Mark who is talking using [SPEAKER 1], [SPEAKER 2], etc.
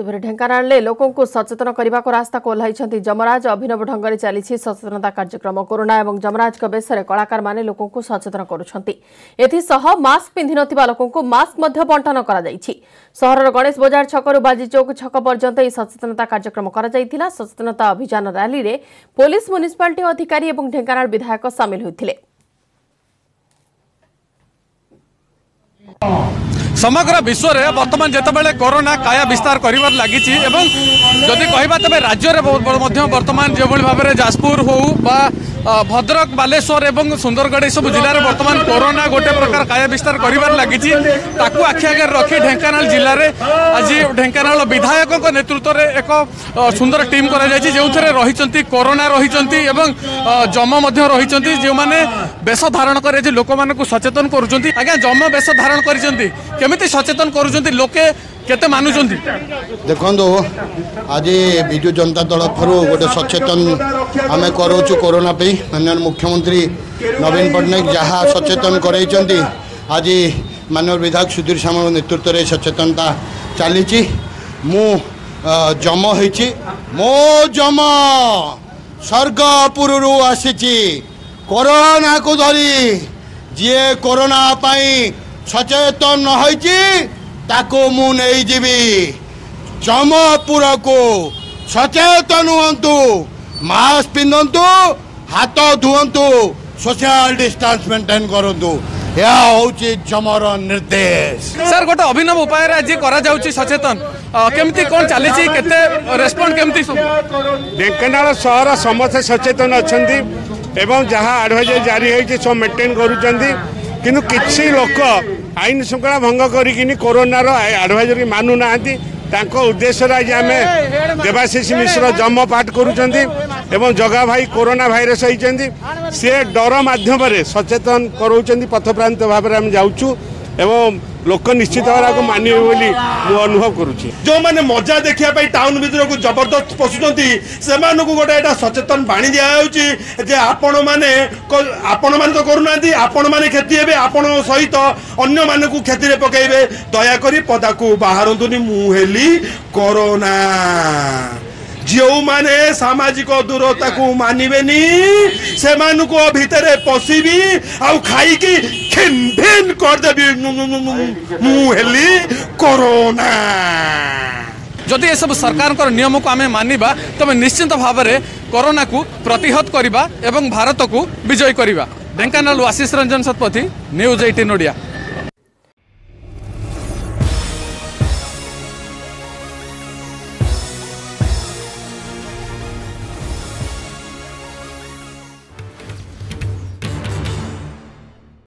[SPEAKER 1] ସେପରି ଢେଙ୍କାନାଳରେ ଲୋକଙ୍କୁ ସଚେତନ କରିବାକୁ ରାସ୍ତା ଓହ୍ଲାଇଛନ୍ତି ଯମରାଜ ଅଭିନବ ଢଙ୍ଗରେ ଚାଲିଛି ସଚେତନତା କାର୍ଯ୍ୟକ୍ରମ କରୋନା ଏବଂ ଯମରାଜଙ୍କ ବେଶରେ କଳାକାରମାନେ ଲୋକଙ୍କୁ ସଚେତନ କରୁଛନ୍ତି ଏଥିସହ ମାସ୍କ ପିନ୍ଧିନଥିବା ଲୋକଙ୍କୁ ମାସ୍କ ମଧ୍ୟ ବଣ୍ଟନ କରାଯାଇଛି ସହରର ଗଣେଶ ବଜାର ଛକରୁ ବାଜି ଚୌକ ଛକ ପର୍ଯ୍ୟନ୍ତ ଏହି ସଚେତନତା କାର୍ଯ୍ୟକ୍ରମ କରାଯାଇଥିଲା ସଚେତନତା ଅଭିଯାନ ର୍ୟାଲିରେ ପୋଲିସ ମ୍ୟୁନିସିପାଲିଟି ଅଧିକାରୀ ଏବଂ ଢେଙ୍କାନାଳ ବିଧାୟକ ସାମିଲ ହୋଇଥିଲେ
[SPEAKER 2] সমগ্র বিশ্বের বর্তমান যেতবে করোনা কায়া বিস্তার করবার লাগিছে এবং যদি কহবা তবে রাজ্যের বর্তমান যেভাবে ভাবে যাজপুর হোক বা ভদ্রক বালেশ্বর এবং সুন্দরগড় এইসব জেলার বর্তমান করোনা গোটে প্রকার কায়া বিস্তার করবার লাগিছে তাকে আখি আগে রক্ষি ঢেঙ্কানাল জেলার আজ ঢেঙ্কানাল বিধায়ক নেতৃত্বের এক সুন্দর টিম করা যাই যে রয়েছেন করোনা রয়েছেন এবং জম রয়েছেন যে বেশ ধারণ করে যে লোক সচেতন করছেন আজ্ঞা জম বেশ ধারণ করেছেন কেমিতি সচেতন করছেন লোকে
[SPEAKER 3] কেতে মানুষ দেখন্তু আজি বিজু জনতা দল তরফ গোটে সচেতন আমি করছু করোনা পাই মাননীয় মুখ্যমন্ত্রী নবীন পট্টনাক যা সচেতন করাইছেন আজি মাননীয় বিধায়ক সুধীর সামল নেতৃত্বরে সচেতনতা চালিছি মু জম হয়েছি মো জম স্বর্গপুর আসিছি করোনাকু ধরি যে করোনা পাই সচেতন হয়েছি ତାକୁ ମୁଁ ନେଇଯିବି ଚମପୁରକୁ ସଚେତନ ହୁଅନ୍ତୁ ମାସ୍କ ପିନ୍ଧନ୍ତୁ ହାତ ଧୁଅନ୍ତୁ ସୋସିଆଲ ଡିଷ୍ଟାନ୍ସ ମେଣ୍ଟେନ୍ କରନ୍ତୁ ଏହା ହେଉଛି ଜମର ନିର୍ଦ୍ଦେଶ
[SPEAKER 2] ସାର୍ ଗୋଟେ ଅଭିନବ ଉପାୟରେ ଆଜି କରାଯାଉଛି ସଚେତନ କେମିତି କ'ଣ ଚାଲିଛି କେତେ ରେସ୍ପଣ୍ଡ କେମିତି
[SPEAKER 4] ଢେଙ୍କାନାଳ ସହର ସମସ୍ତେ ସଚେତନ ଅଛନ୍ତି ଏବଂ ଯାହା ଆଡ଼ଭାଇଜରି ଜାରି ହେଇଛି ସବୁ ମେଣ୍ଟେନ୍ କରୁଛନ୍ତି କିନ୍ତୁ କିଛି ଲୋକ আইন শৃঙ্খলা ভঙ্গ করিকি করোনার আডভাইজরি মানু না তাঁক উদ্দেশ্যে আজ আমি দেবাশিষ মিশ্র জন্ম পাঠ করুছেন এবং জগা ভাই করোনা ভাইরস হয়েছেন সে ডর মাধ্যমে সচেতন করছেন পথপ্রান্ত ভাবে আমি যাচ্ছু ଏବଂ ଲୋକ ନିଶ୍ଚିତ ଭାବରେ ଆକୁ ମାନିବେ ବୋଲି ମୁଁ ଅନୁଭବ କରୁଛି
[SPEAKER 5] ଯେଉଁମାନେ ମଜା ଦେଖିବା ପାଇଁ ଟାଉନ ଭିତରକୁ ଜବରଦସ୍ତ ପଶୁଛନ୍ତି ସେମାନଙ୍କୁ ଗୋଟେ ଏଇଟା ସଚେତନ ବାଣୀ ଦିଆଯାଉଛି ଯେ ଆପଣମାନେ ଆପଣମାନେ ତ କରୁନାହାନ୍ତି ଆପଣମାନେ କ୍ଷତି ହେବେ ଆପଣଙ୍କ ସହିତ ଅନ୍ୟମାନଙ୍କୁ କ୍ଷତିରେ ପକାଇବେ ଦୟାକରି ପଦାକୁ ବାହାରନ୍ତୁନି ମୁଁ ହେଲି କରୋନା ଯେଉଁମାନେ ସାମାଜିକ ଦୂରତାକୁ ମାନିବେନି ସେମାନଙ୍କୁ ଭିତରେ ପଶିବି ଆଉ ଖାଇକି ଖିମ୍ଭି କରିଦେବି ମୁଁ ହେଲି କରୋନା
[SPEAKER 2] ଯଦି ଏସବୁ ସରକାରଙ୍କର ନିୟମକୁ ଆମେ ମାନିବା ତେବେ ନିଶ୍ଚିତ ଭାବରେ କରୋନାକୁ ପ୍ରତିହତ କରିବା ଏବଂ ଭାରତକୁ ବିଜୟ କରିବା ଢେଙ୍କାନାଳ ଆଶିଷ ରଞ୍ଜନ ଶତପଥୀ ନ୍ୟୁଜ୍ ଏଇଟିନ୍ ଓଡ଼ିଆ